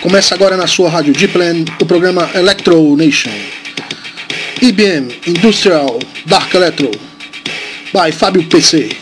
Começa agora na sua rádio Deepland o programa Electro Nation. IBM Industrial Dark Electro by Fábio PC.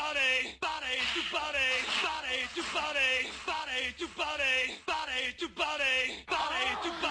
body, body to body, body to body, body to body, body to body, body to body.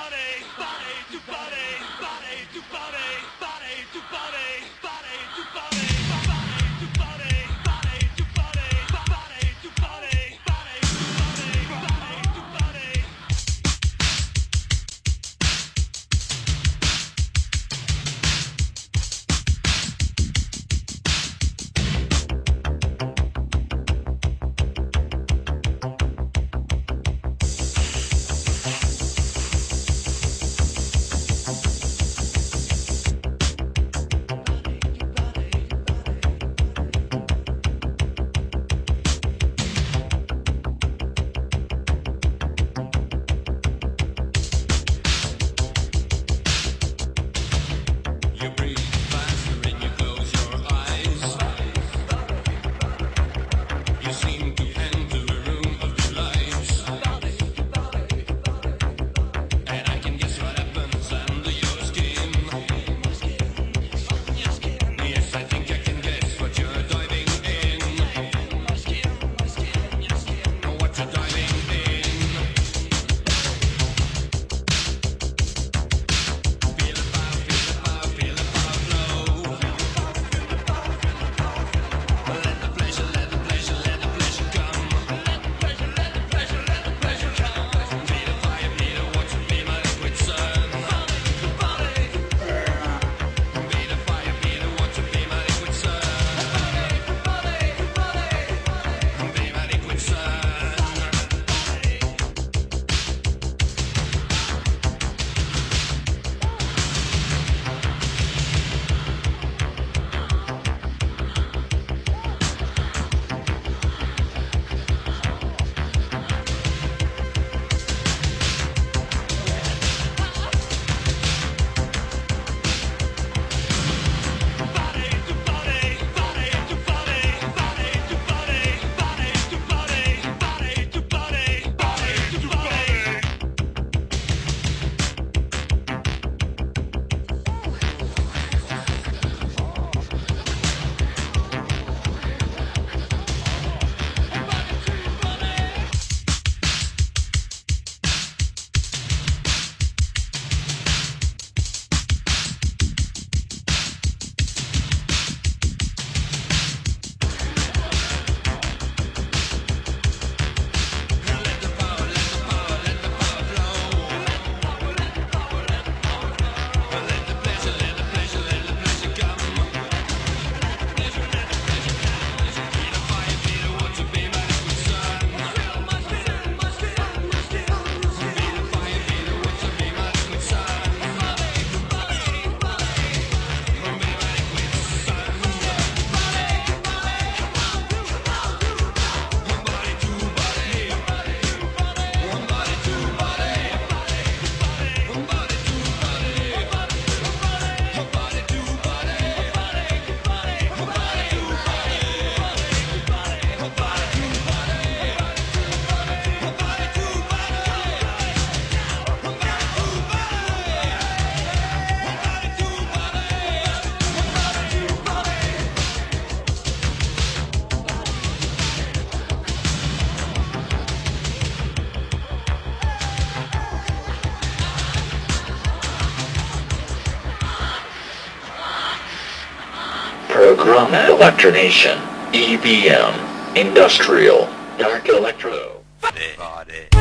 Program Electronation, EBM, Industrial, Dark Electro. Move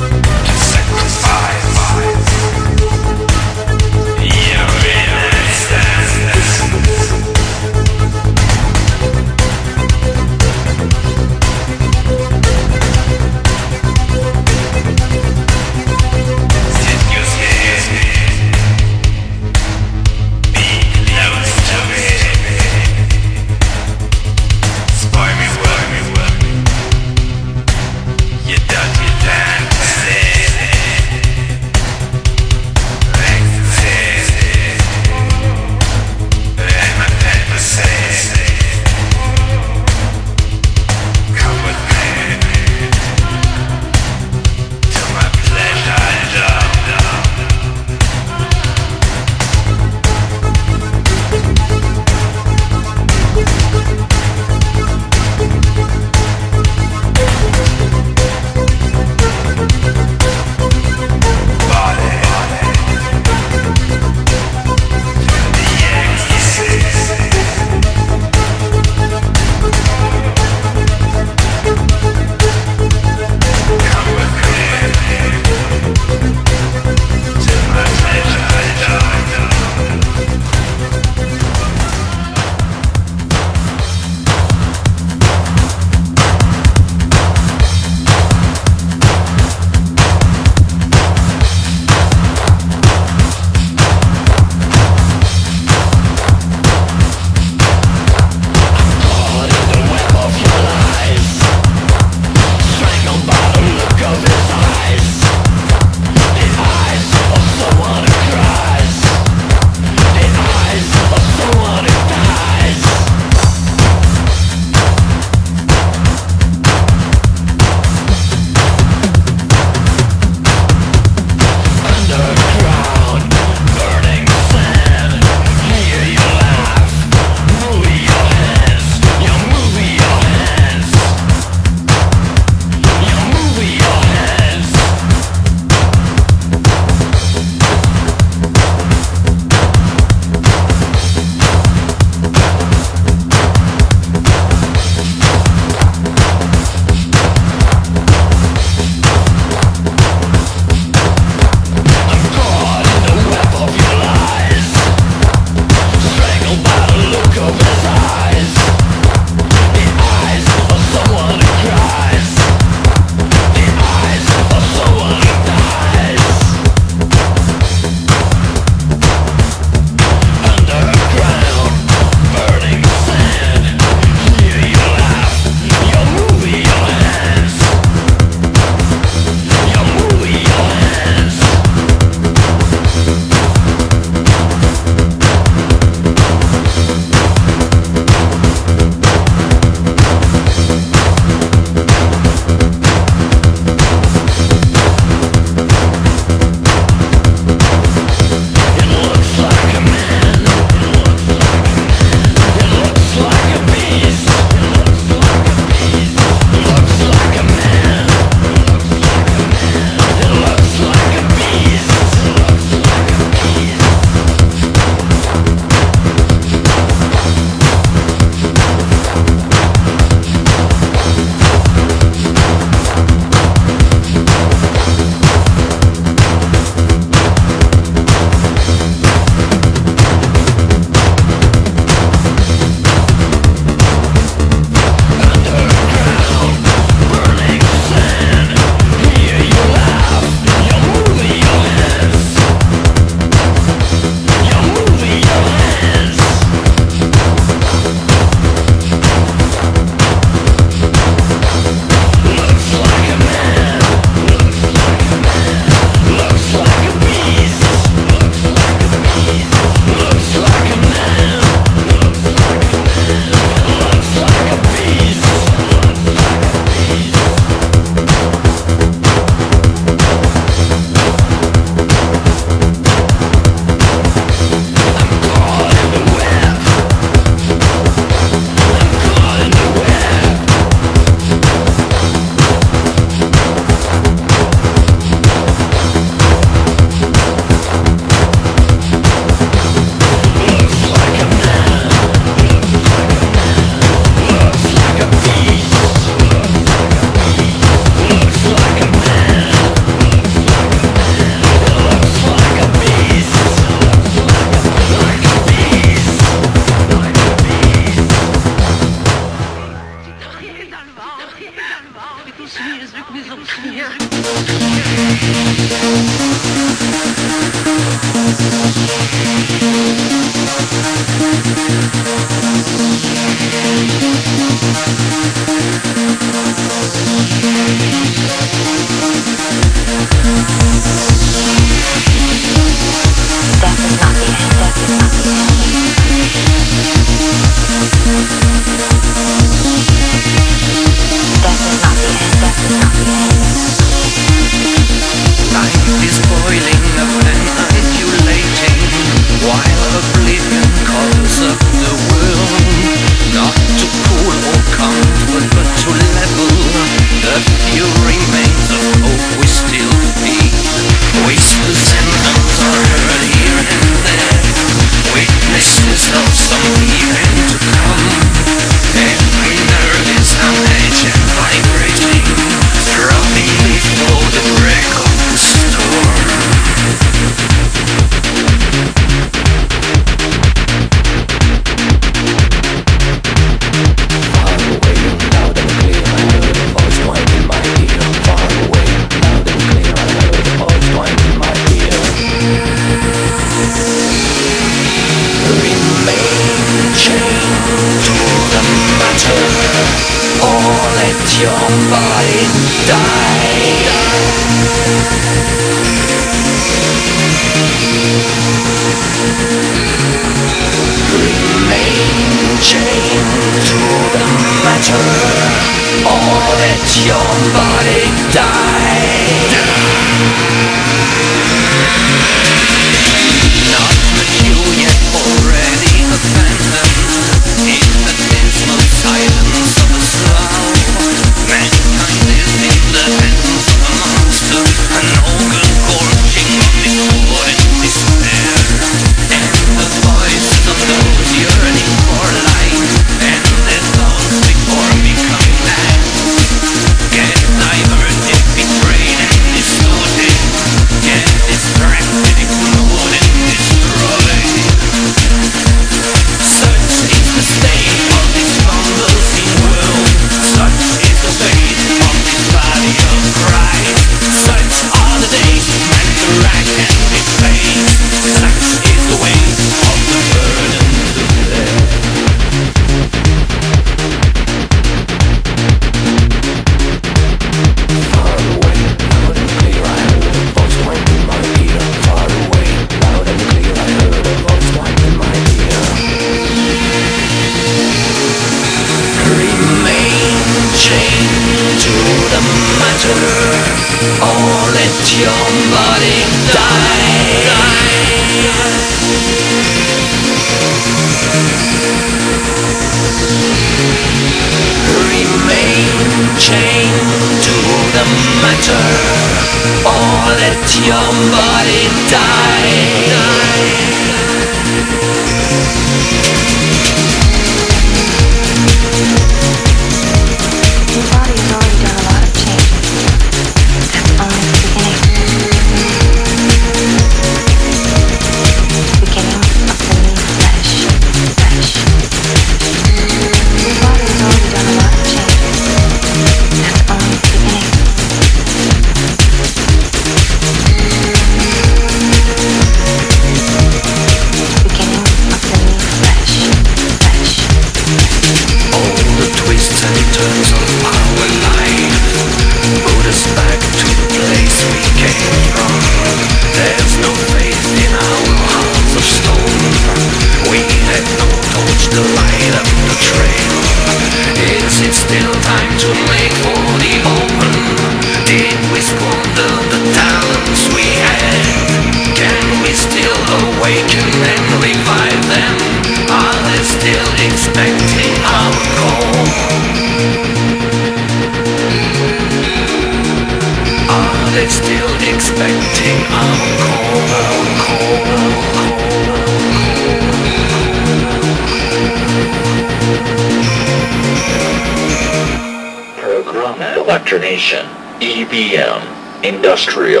Industrial.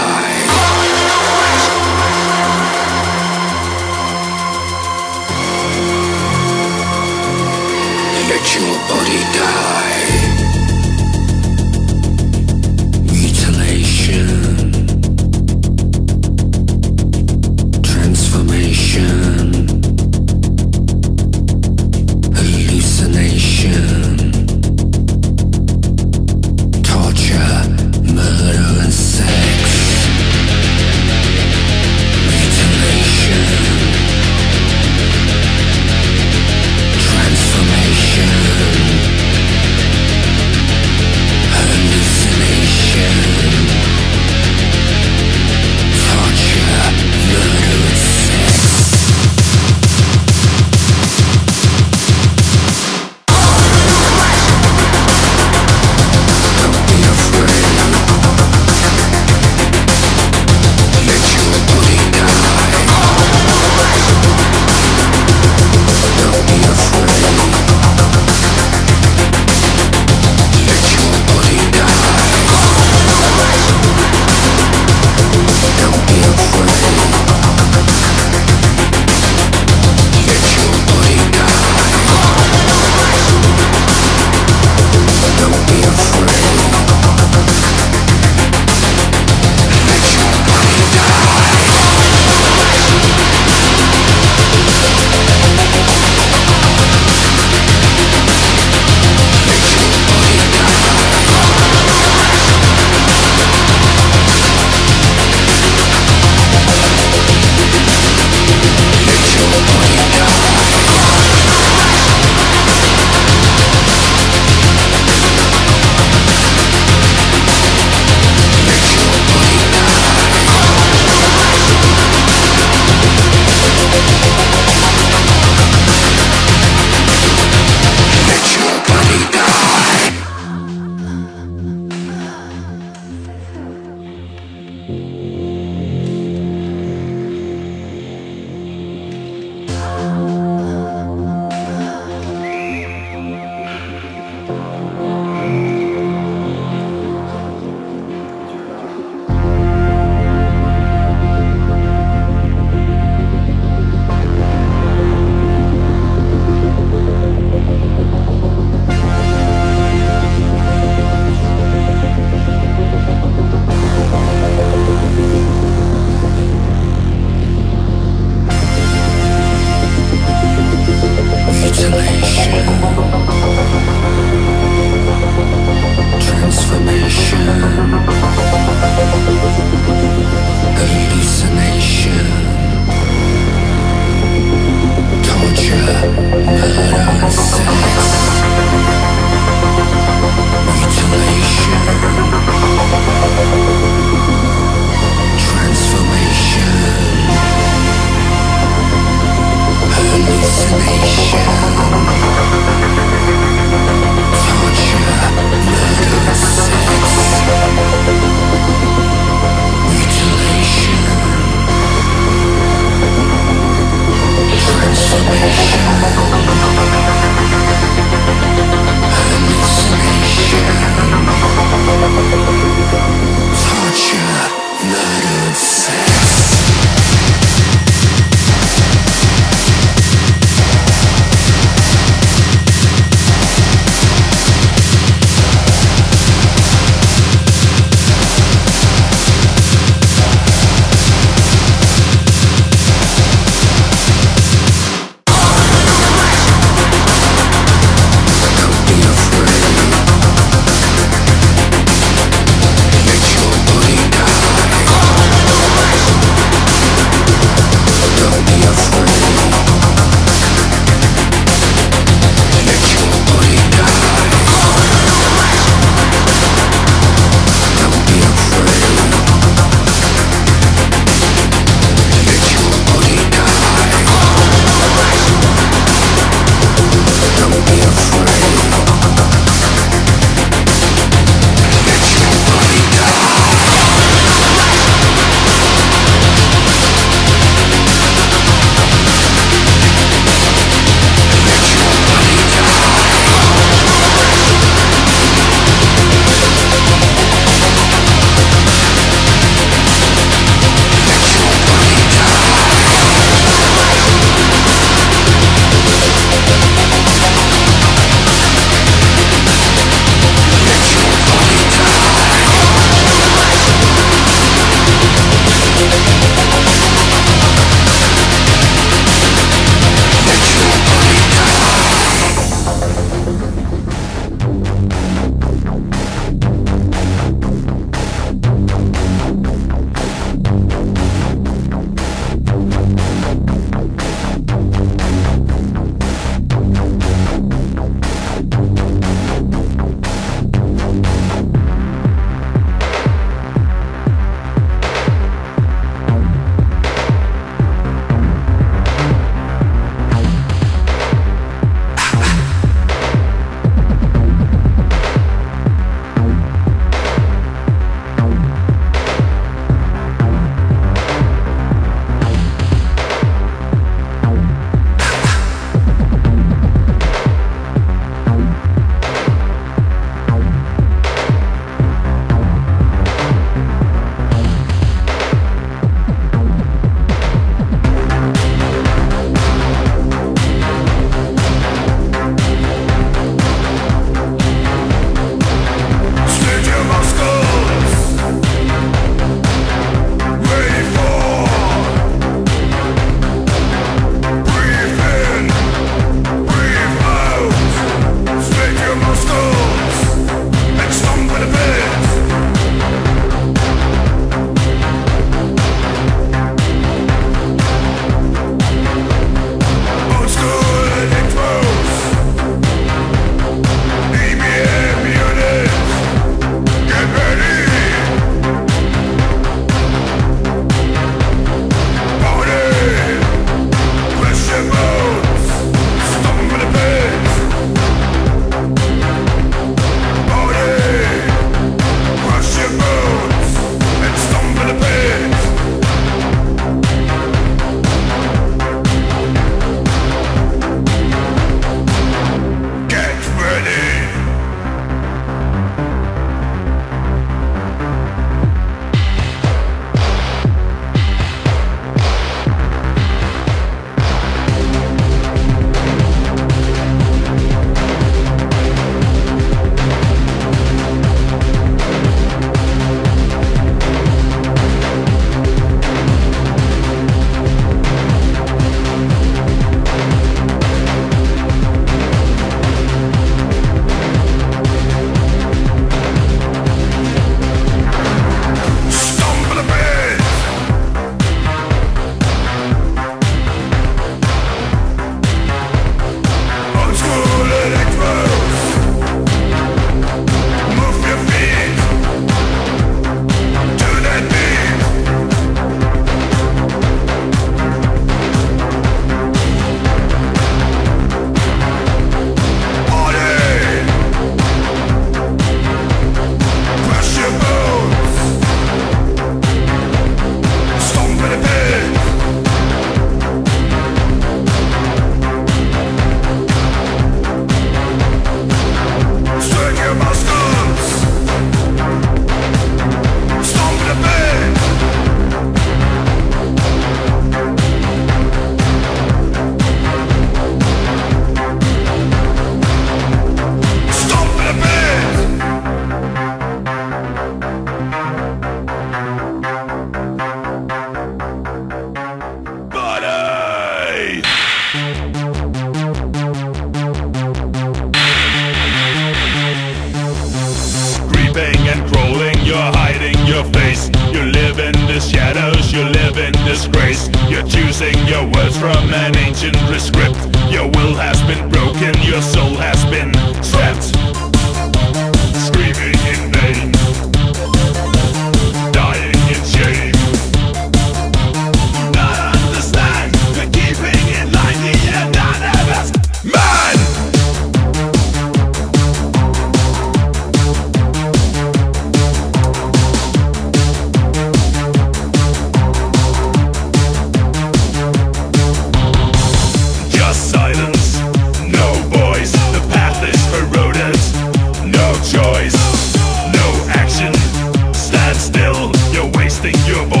think you're both.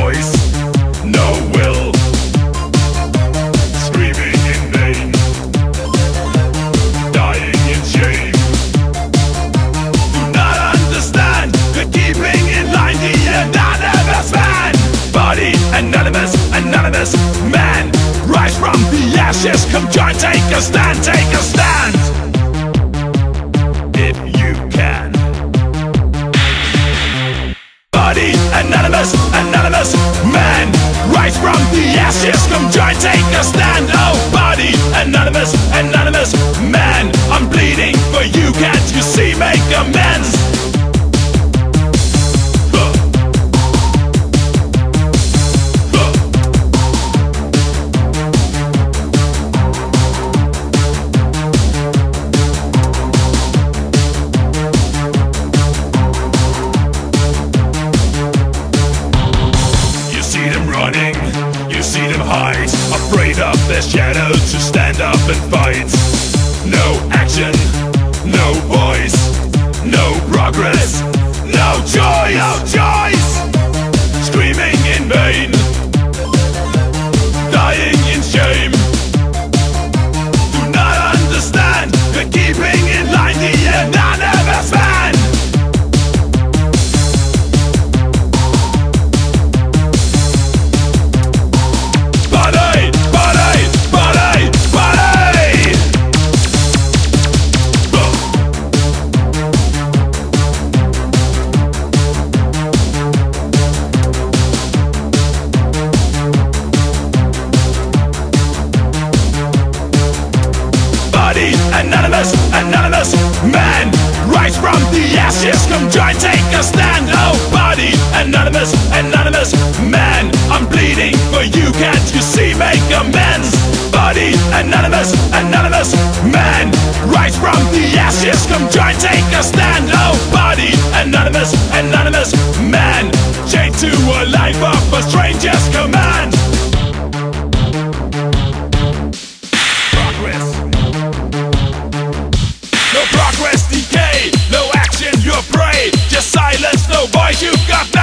take a stand. Nobody, anonymous, anonymous Man, I'm bleeding, but you can't You see, make amends. Body, anonymous, anonymous Man, rise from the ashes Come join, take a stand. Nobody, anonymous, anonymous Man, chained to a life of a stranger's command.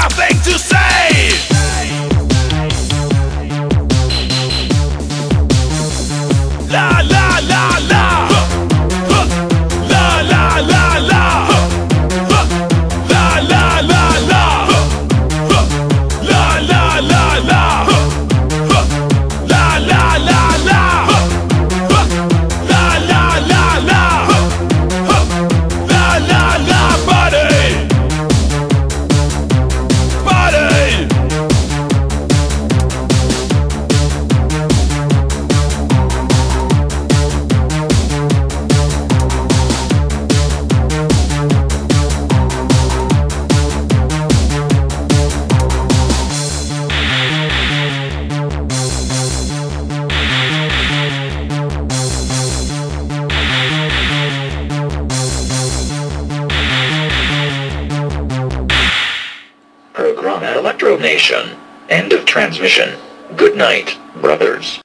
nothing to say. magician. Good night, brothers.